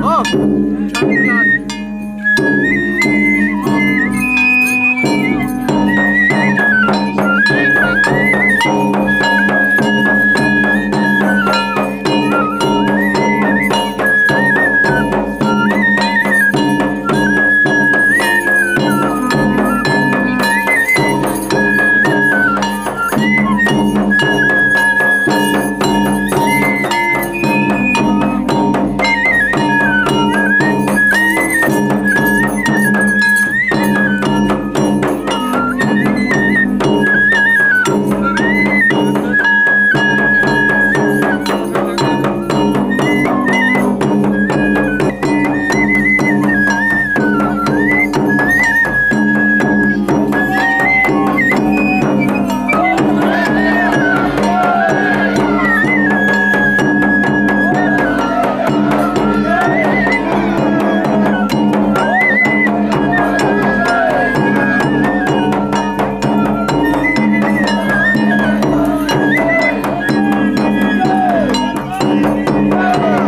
Oh, try to Thank.